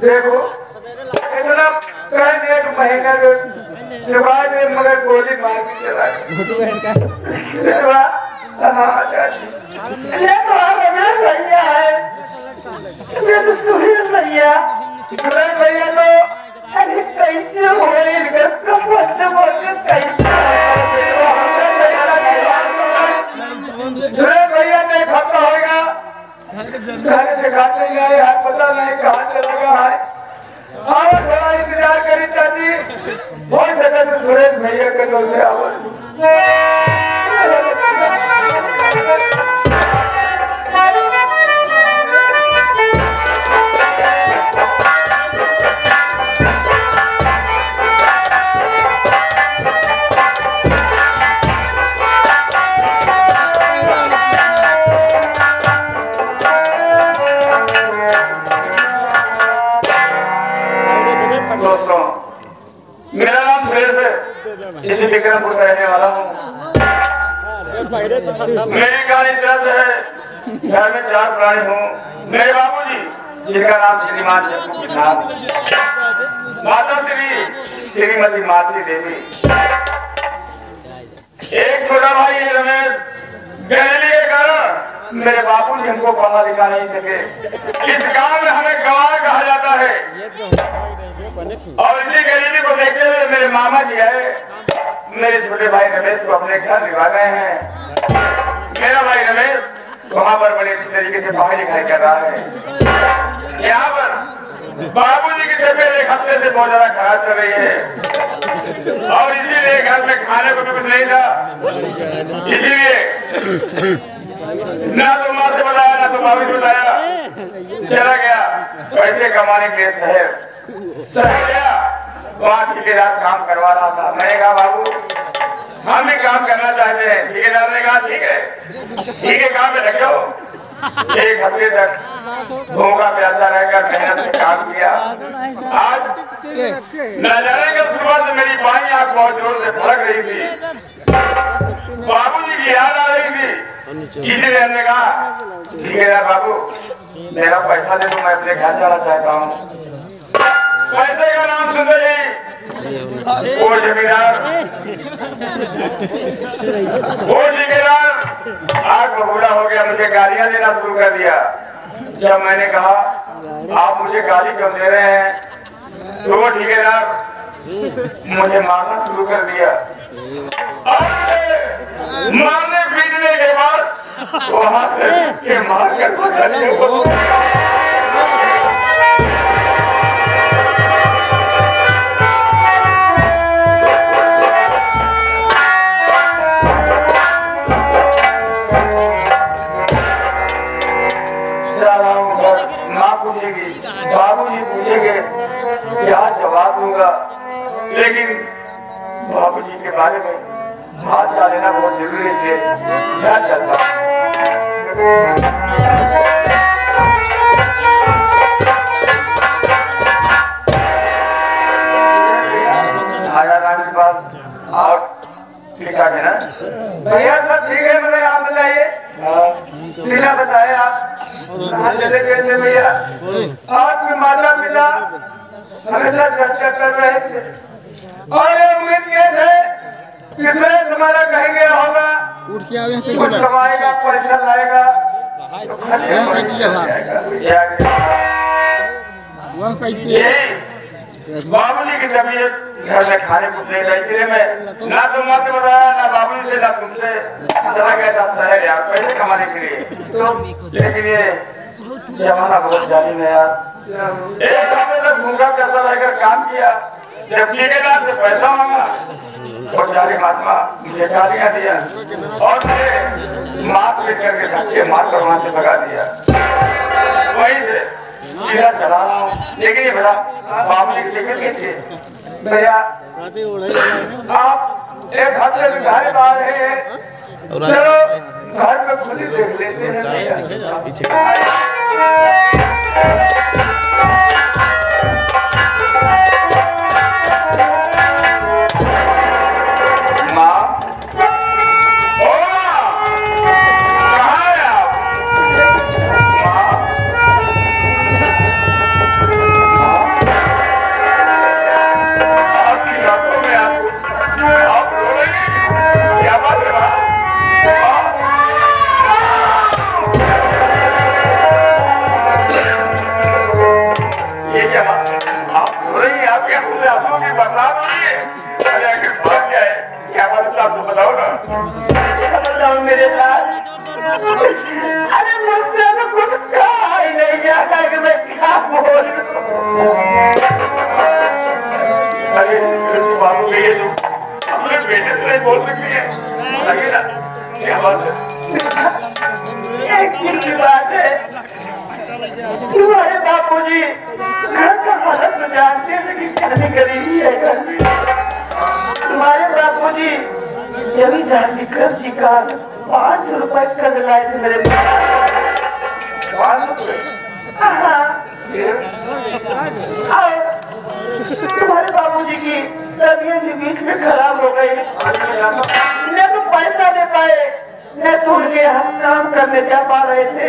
देखो। इतना कह एक कि महीना दे मगर गोली मार के चला सुरेश भैया के दो से आओ छोटा भाई है रमेश। गरीबी के कारण मेरे बाबूजी हमको पढ़ा लिखा नहीं सके इस गाँव में हमें गवार कहा जाता है। और इसी गरीबी को देखते हुए मेरे मामा जी आए। मेरे छोटे भाई रमेश को अपने घर लिवा गए हैं। मेरा भाई रमेश वहाँ पर बड़े अच्छी तरीके से पढ़ाई लिखाई कर रहा है। यहाँ पर बाबूजी की तबियत एक हफ़्ते से बहुत ज़्यादा खराब चल रही है। और इसीलिए घर में खाने को भी कुछ नहीं था। इसीलिए ना तो माँ से बताया, ना तो भाभी से बताया। चला गया। पैसे कमाने के लिए शहर। शहर गया। वहाँ ठेकेदार काम करवा रहा था। मैंने कहा, बाबू, हम भी काम करना चाहते हैं। ठेकेदार ने कहा ठीक है। ठीक है, काम पे लग जाओ। एक हफ़्ते तक भूखा प्यासा रहकर मेहनत से काम किया। आज नजारे के शुरुआत मेरी बाई आँख बहुत ज़ोर से फड़क रही थी। बाबू जी की याद आ रही थी। इसलिए हमने कहा, ठीक है यार बाबू, मेरा पैसा दे दो, मैं अपने घर जाना चाहता हूँ। पैसे का नाम सुनते ही। वो जमींदार। वो ठेकेदार आग बबूला हो गया, मुझे गालियाँ देना शुरू कर दिया। जब मैंने कहा, आप मुझे गाली क्यों दे रहे हैं? तो वो ठेकेदार मुझे मारना शुरू कर दिया। मारने पीटने के बाद वहाँ से के मार कर बाबूजी के बारे में हाथ डाल लेना बहुत ज़रूरी है। और ठीक है भैया, सब ठीक है आप बताइए। बिना बताए आप। चले गए थे भैया। माता पिता हमेशा चर्चा कर रहे थे। और ये उम्मीद किए थे कि सुरेश हमारा कहेंगे होगा। उठ के आवे कुछ कमाएगा पैसा लाएगा। तो कह कहती है बाबूजी की? तबीयत घर में खाने कुछ नहीं था इसलिए मैं ना तो माँ से बताया ना बाबूजी से ना तुमसे। चला गया था शहर यार पैसे कमाने के लिए। तो लेकिन ये जमाना बहुत जालिम है यार। एक हफ़्ते तक भूखा करता रहकर काम किया। जब ठेकेदार से पैसा मांगा और जालिम आत्मा मुझे गालियाँ दिया और मुझे मार पीट करके धक्के मार कर वहाँ से भगा दिया। वहीं से सीधा चला रहा हूँ। लेकिन ये बड़ा बाबू की टिकट लीजिए भैया आप एक हफ़्ते में घर आ रहे हैं। चलो घर में खुद ही देख लेते हैं। क्या आप नहीं आप अपने आँसू की बरसात हुई है। बात क्या है। क्या मसला आपको तो बताओ ना। बदल जाओ मेरे साथ? अरे मुझसे तो कुछ कहा ही नहीं जाता कि मैं क्या बोल। अरे बाबू के अपने बेटे से नहीं बोल सकती है। लगे ना, क्या बात है? बात है। तुम्हारे बापू जी तुम्हारे बापू जी जमींदार विक्रम जी का पाँच रुपए कर्ज लाए थे मेरे तुम्हारे बाबूजी की तबीयत बीच में खराब हो गई। न तो पैसा दे पाए, न तो उनके हम काम करने जा पा रहे थे।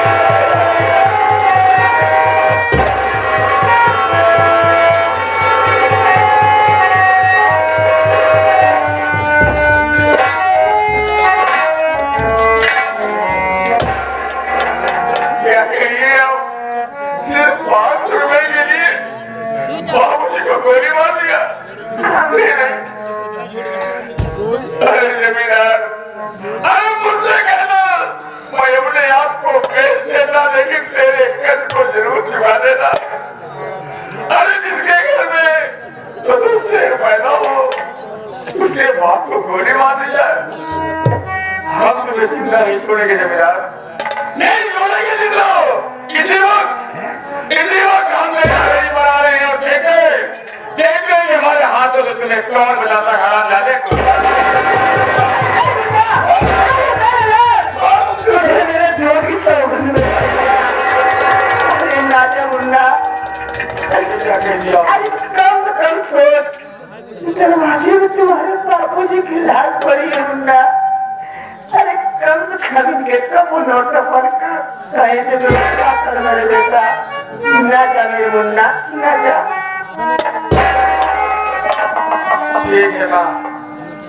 कहीं से कर मेरे बेटा ना जा मेरे मुन्ना ना जा ठीक है माँ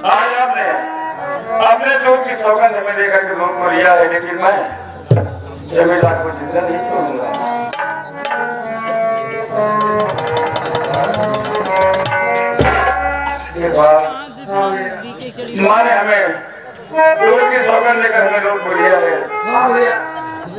आज आपने अपने लोग की सौगंध हमें लेकर के लोग मरिया है लेकिन मैं जमींदार को ज़िंदा नहीं छोड़ूँगा माँ ने हमें लोगों की सौगंध लेकर हमें लोग मरिया है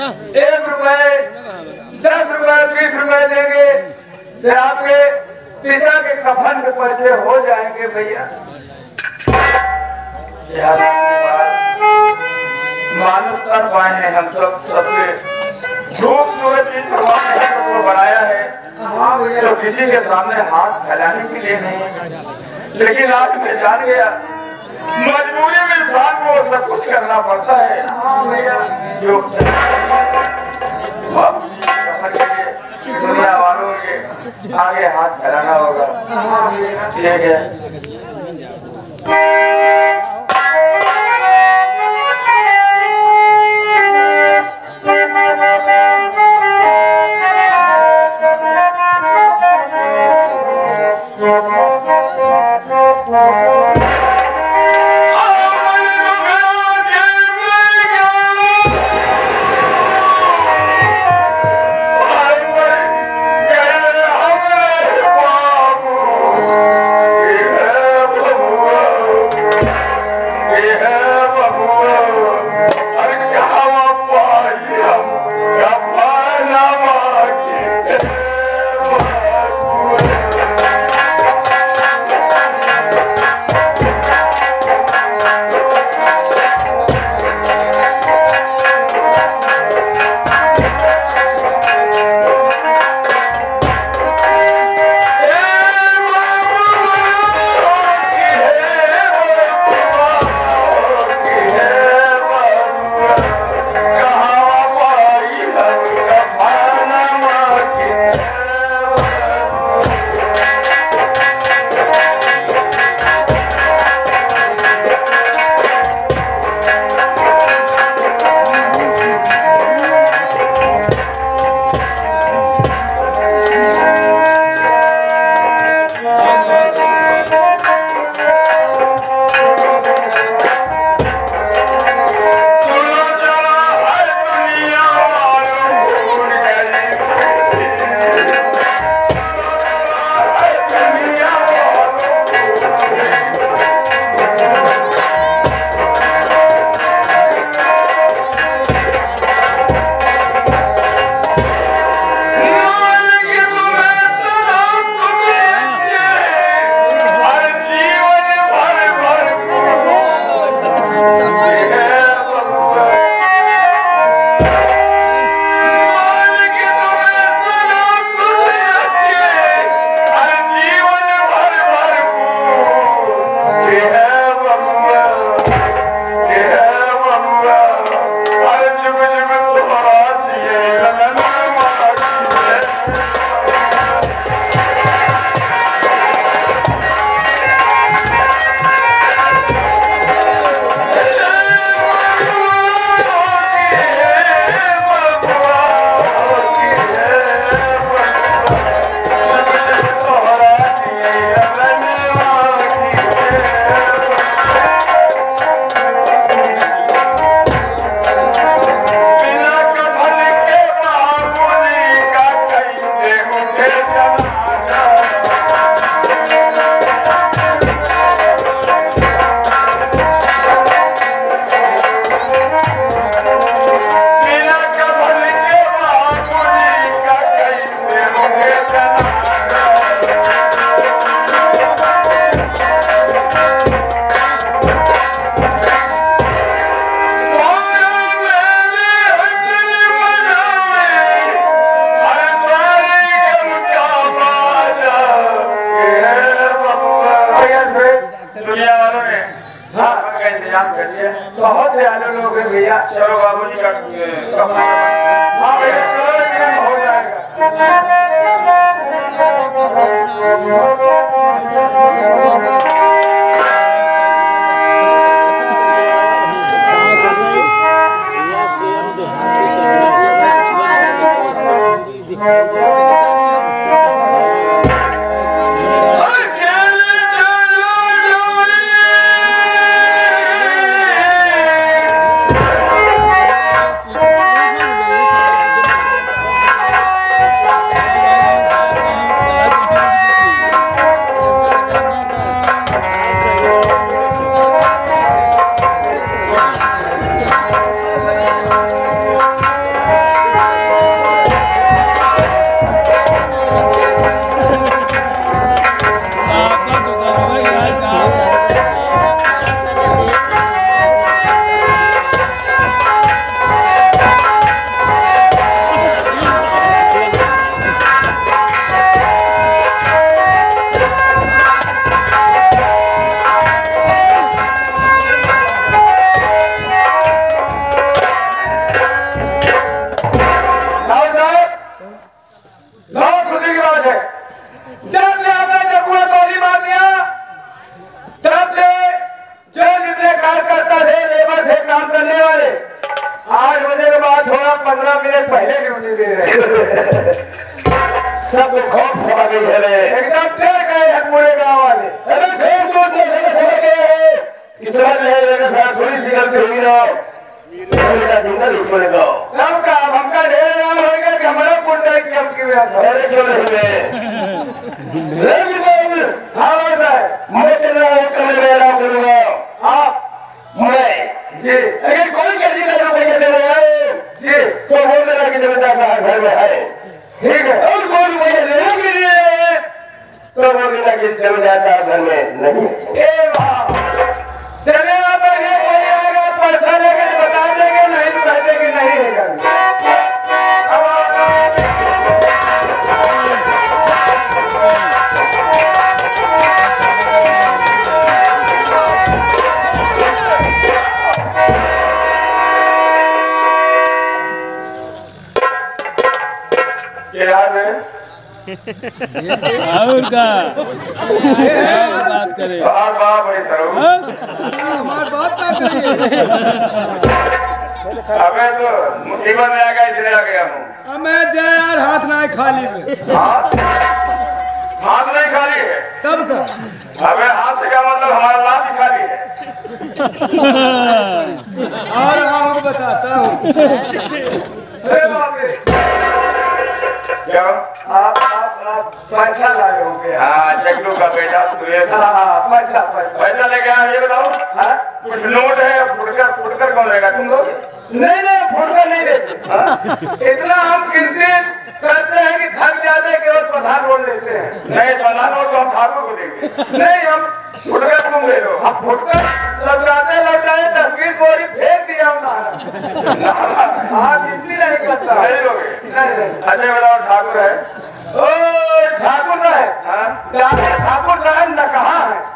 एक रुपए, दस रुपए, बीस रुपए देंगे, फिर आपके पिता के कफन के पैसे हो जाएँगे भैया। मानुष कर पाए हैं हम सब सबसे खूबसूरत चीज़ भगवान ने हमको बनाया है तो किसी के सामने हाथ फैलाने के लिए नहीं। लेकिन आज मैं जान गया मजबूरी में इंसान को सब कुछ करना पड़ता है। जो दुनिया वालों के आगे हाथ फैलाना होगा। ठीक है। चलो बाबू जी का हाँ भैया चलो एक दिन हो जाएगा सब खौफ खा गई है। एकदम डर गए हैं पूरे गाँव वाले। अरे फिर तो देखने छोड़ गए इतना नहीं लेने साथ थोड़ी सी गलती होगी ना। मेरा ज़िंदा नहीं पड़ेगा सब का? हमका ढेर नाम होएगा कि हमारा कुंडा की हम की वजह अरे क्यों नहीं मैं रेल बोल हाँ मैं चला मेरा करूँगा आप मैं जी। लेकिन कोई कैसी करना भैया चले आए जी। तो वो मेरा की का घर में है? ठीक है। और कौन पैसे लेने के लिए? तो वो मेरा की का घर में? नहीं। है चले आप कोई पैसा लेकर बता देंगे, नहीं तो कह देंगे नहीं। और का। बात करे। बार बार बड़ी तरह हमार बात का करिए। अबे तो मुसीबत में आ गया इसलिए आ गया हूँ। मैं जाए यार हाथ ना है खाली में। हाथ हाथ नहीं खाली है। तब तक अबे हाथ से क्या मतलब हमारा लाभ ही खाली है। और आपको बताता हूँ। अरे बाप रे। क्या आप आप आप पैसा लाए होंगे। हाँ जग्गू का बेटा सुरेश। हाँ हाँ पैसा पैसा। पैसा लेके आए ये बताओ। हाँ? कुछ नोट है फुटकर फुटकर कौन लेगा तुम लोग नहीं नहीं फुटकर नहीं देते हाँ? इतना हम गिनती करते हैं कि जाते हैं केवल प्रधान वोट लेते हैं। नहीं प्रधान वोट तो हम ठाकुर को देंगे नहीं, हम फुटकर तुम ले लो हम फुटकर लौटाते लौटाए तस्वीर बोरी फेंक दिया हमने हाँ गिनती नहीं करता। नहीं लोगे अच्छा बताओ ठाकुर है। ओ ठाकुर साहब हाँ? ठाकुर साहब न कहा है।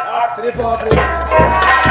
मेरे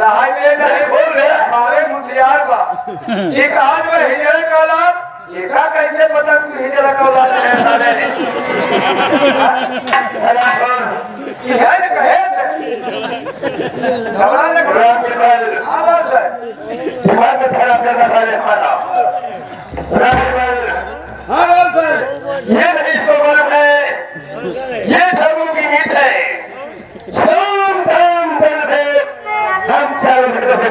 रहा नहीं खोल दे हमारे मुंडियार बा एक हाथ में हिजरा का औलाद देखा कैसे पता तू हिजरा का औलाद है खोल ये है कहे घबरा न घबरा आवाज़ है दिमाग में खड़ा करना सारे हमारा राजमहल हाँ बोल सर ये नहीं तो है ये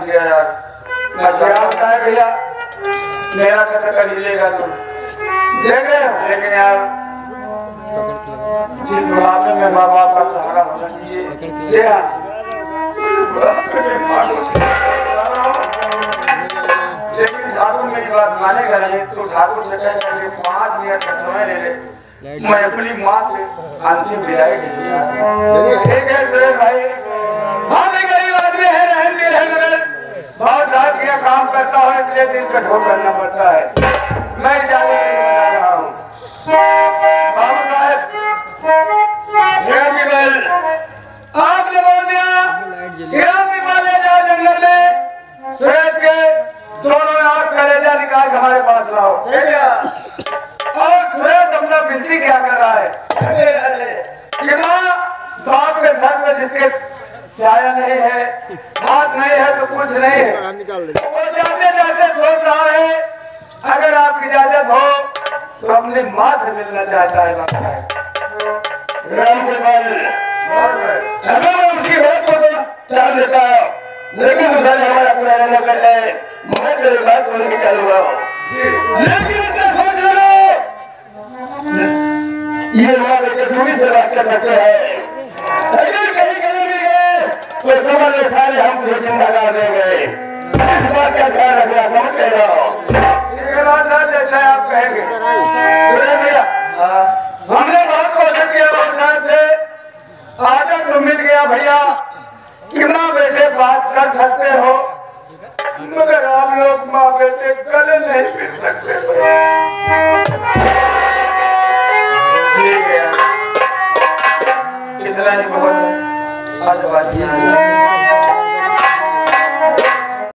फंस गया यार है भैया मेरा कदर कर लेगा तुम देख रहे हो? लेकिन यार जिस बुढ़ापे में माँ बाप का सहारा होना चाहिए। लेकिन ठाकुर मेरी बात मानेगा नहीं तो ठाकुर से कहेगा कि पाँच मिनट का समय ले ले। मैं अपनी माँ से अंतिम विदाई ठीक है मेरे भाई। हूँ दिन का ढोल करना पड़ता है। मैं जाने नहीं बता रहा हूँ। आपने बोल दिया जाओ जंगल में के दोनों कलेजा निकाल हमारे पास लाओ। है और सुरेश अपना बिजली क्या कर रहा है? अरे अरे। कि माँ बाप के घर में जिसके छाया नहीं है हाथ नहीं है तो कुछ नहीं है। सोच रहा है। अगर आपकी इजाज़त हो तो अपनी माँ से मिलना चाहता है तो लेकिन है। लो ये बात कर सकते हैं। कहीं कहीं भी गए तो समझ सारे हम ज़िंदा कर देंगे। जैसा आप कहेंगे हमने बहुत कोशिश किया साहब से आदत मिल गया भैया कितना बेटे बात कर सकते हो मगर आप लोग माँ बेटे कल नहीं मिल सकते इतना ही। बहुत आज बात